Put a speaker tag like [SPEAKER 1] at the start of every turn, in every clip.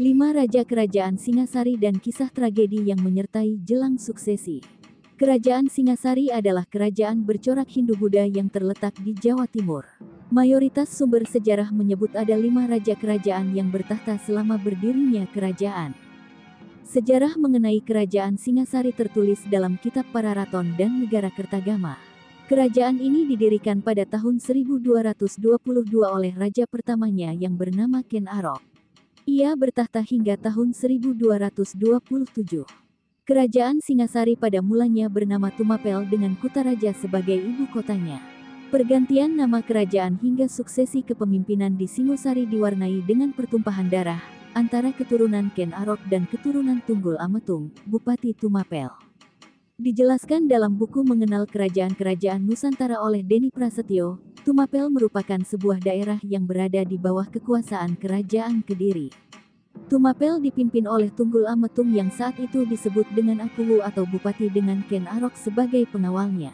[SPEAKER 1] Lima Raja Kerajaan Singasari dan kisah tragedi yang menyertai jelang suksesi. Kerajaan Singasari adalah kerajaan bercorak Hindu-Buddha yang terletak di Jawa Timur. Mayoritas sumber sejarah menyebut ada lima raja kerajaan yang bertahta selama berdirinya kerajaan. Sejarah mengenai kerajaan Singasari tertulis dalam kitab Pararaton dan Negara Kertagama. Kerajaan ini didirikan pada tahun 1222 oleh raja pertamanya yang bernama Ken Arok. Ia bertahta hingga tahun 1227. Kerajaan Singasari pada mulanya bernama Tumapel dengan Kutaraja sebagai ibu kotanya. Pergantian nama kerajaan hingga suksesi kepemimpinan di Singosari diwarnai dengan pertumpahan darah antara keturunan Ken Arok dan keturunan Tunggul Ametung, Bupati Tumapel. Dijelaskan dalam buku Mengenal Kerajaan-Kerajaan Nusantara oleh Deni Prasetyo, Tumapel merupakan sebuah daerah yang berada di bawah kekuasaan Kerajaan Kediri. Tumapel dipimpin oleh Tunggul Ametung yang saat itu disebut dengan Akuwu atau Bupati dengan Ken Arok sebagai pengawalnya.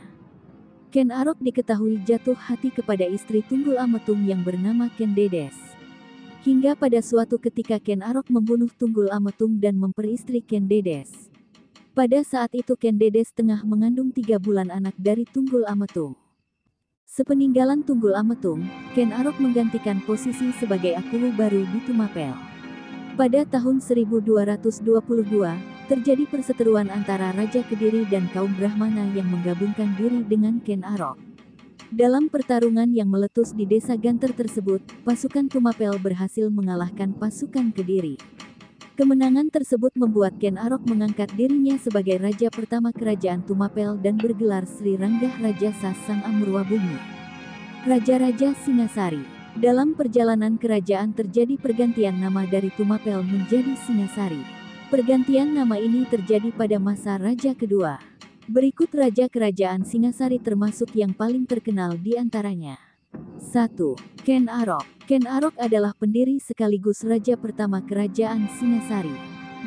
[SPEAKER 1] Ken Arok diketahui jatuh hati kepada istri Tunggul Ametung yang bernama Ken Dedes. Hingga pada suatu ketika Ken Arok membunuh Tunggul Ametung dan memperistri Ken Dedes. Pada saat itu Ken Dedes tengah mengandung tiga bulan anak dari Tunggul Ametung. Sepeninggalan Tunggul Ametung, Ken Arok menggantikan posisi sebagai Akuwu baru di Tumapel. Pada tahun 1222, terjadi perseteruan antara Raja Kediri dan kaum Brahmana yang menggabungkan diri dengan Ken Arok. Dalam pertarungan yang meletus di desa Ganter tersebut, pasukan Tumapel berhasil mengalahkan pasukan Kediri. Kemenangan tersebut membuat Ken Arok mengangkat dirinya sebagai raja pertama kerajaan Tumapel dan bergelar Sri Ranggah Raja Sasang Amurwabumi. Raja-Raja Singasari Dalam perjalanan kerajaan terjadi pergantian nama dari Tumapel menjadi Singasari. Pergantian nama ini terjadi pada masa Raja kedua. Berikut Raja Kerajaan Singasari termasuk yang paling terkenal di antaranya. 1. Ken Arok Ken Arok adalah pendiri sekaligus raja pertama kerajaan Singasari.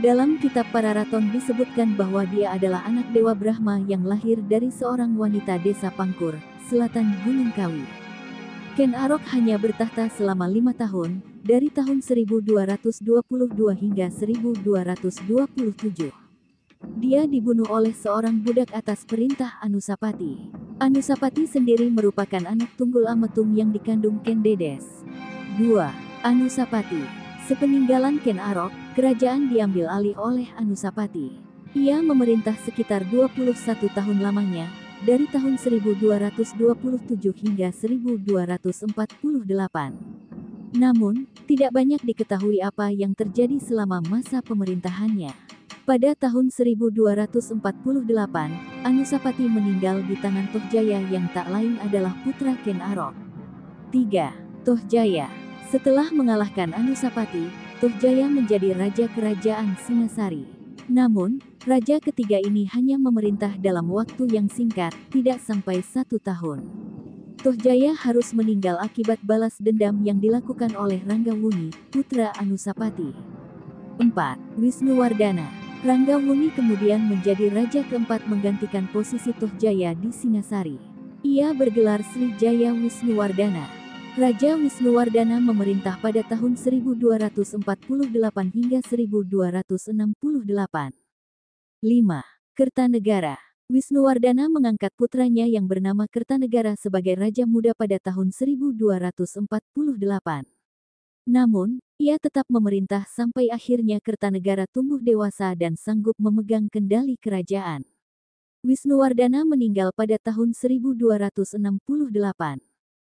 [SPEAKER 1] Dalam kitab Pararaton disebutkan bahwa dia adalah anak Dewa Brahma yang lahir dari seorang wanita desa Pangkur, selatan Gunung Kawi. Ken Arok hanya bertahta selama lima tahun, dari tahun 1222 hingga 1227. Dia dibunuh oleh seorang budak atas perintah Anusapati. Anusapati sendiri merupakan anak tunggul Ametung yang dikandung Ken Dedes. 2. Anusapati Sepeninggalan Ken Arok, kerajaan diambil alih oleh Anusapati. Ia memerintah sekitar 21 tahun lamanya, dari tahun 1227 hingga 1248. Namun, tidak banyak diketahui apa yang terjadi selama masa pemerintahannya. Pada tahun 1248, Anusapati meninggal di tangan Tohjaya yang tak lain adalah putra Ken Arok. 3. Tohjaya setelah mengalahkan Anusapati, Tohjaya menjadi raja kerajaan Singasari. Namun, raja ketiga ini hanya memerintah dalam waktu yang singkat, tidak sampai satu tahun. Tohjaya harus meninggal akibat balas dendam yang dilakukan oleh Ranggawuni, putra Anusapati. 4. Wisnuwardana Ranggawuni kemudian menjadi raja keempat menggantikan posisi Tohjaya di Singasari. Ia bergelar Sri Jaya Wisnuwardana. Raja Wisnuwardana memerintah pada tahun 1248 hingga 1268. 5. Kertanegara Wisnuwardana mengangkat putranya yang bernama Kertanegara sebagai raja muda pada tahun 1248. Namun, ia tetap memerintah sampai akhirnya Kertanegara tumbuh dewasa dan sanggup memegang kendali kerajaan. Wisnuwardana meninggal pada tahun 1268.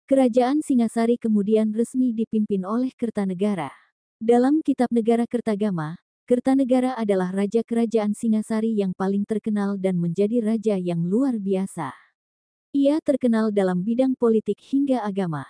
[SPEAKER 1] Kerajaan Singasari kemudian resmi dipimpin oleh Kertanegara. Dalam kitab Negara Kertagama, Kertanegara adalah raja kerajaan Singasari yang paling terkenal dan menjadi raja yang luar biasa. Ia terkenal dalam bidang politik hingga agama.